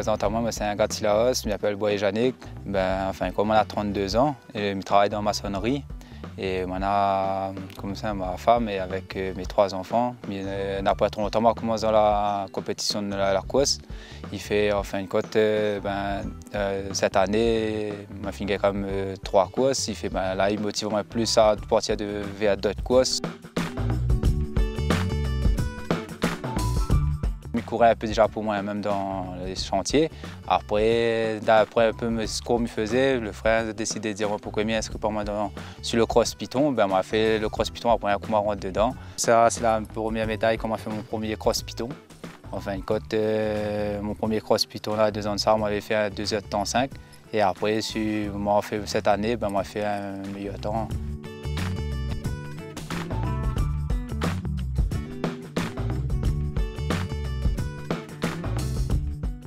présentement, c'est un gars de Silaos, je m'appelle Boyer Janik. Ben, enfin, comme on a 32 ans, et je travaille dans la maçonnerie. Et maintenant, comme ça, ma femme et avec euh, mes trois enfants, n'a pas trop longtemps, on commence dans la compétition de la, course. Il fait enfin une côte euh, ben, euh, cette année, m'a fini quand même trois courses. Il fait, ben, là, il motive plus à partir de vers d'autres courses. Courais un peu déjà pour moi, même dans les chantiers. Après, d'après un peu ce qu'on me faisait, le frère a décidé de dire pourquoi est-ce que pour moi dans, sur le cross python, ben m'a fait le cross python après un coup m'a rentre dedans. Ça c'est la première médaille qu'on m'a fait mon premier cross python. Enfin, côte, euh, mon premier cross python là, deux ans de ça, on m'avait fait un 2 heures de temps 5. Et après, si fait cette année, ben m'a fait un meilleur temps.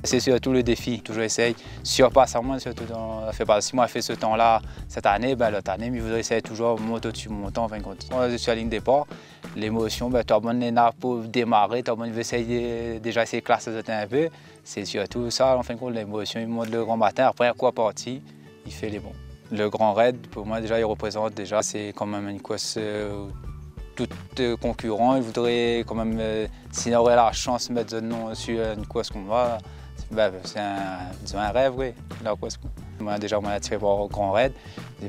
C'est surtout le défi, toujours essaye. Surpasse à moi, surtout dans, fait pas, si moi fait ce temps-là cette année, ben, l'autre année, mais vous essayez toujours monter au-dessus de mon temps. Je à la ligne départ, l'émotion, ben, tu as besoin de pour démarrer, tu as besoin essayer, déjà essayer de classer un peu. C'est surtout ça, en fin de compte, l'émotion, il le grand matin, après, à quoi parti, il fait les bons. Le grand raid, pour moi, déjà, il représente déjà, c'est quand même une course euh, tout euh, concurrent, il voudrait quand même, euh, s'il aurait la chance mettre son nom sur une course comme moi, bah, c'est un, un, rêve, oui. Là, quoi, moi, déjà, on attiré par le grand raid.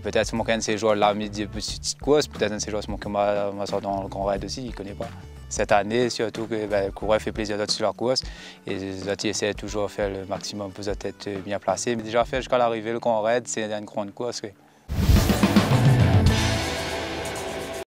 Peut-être que mon ces jours-là, mais des petites courses, peut-être un de ces jours, mon m'a dans le grand raid aussi, il ne connaît pas. Cette année, surtout que bah, le coureur fait plaisir d'être sur la course et les autres essaient toujours de faire le maximum pour être bien placé. Mais déjà jusqu'à l'arrivée, le grand raid, c'est une grande course. Oui.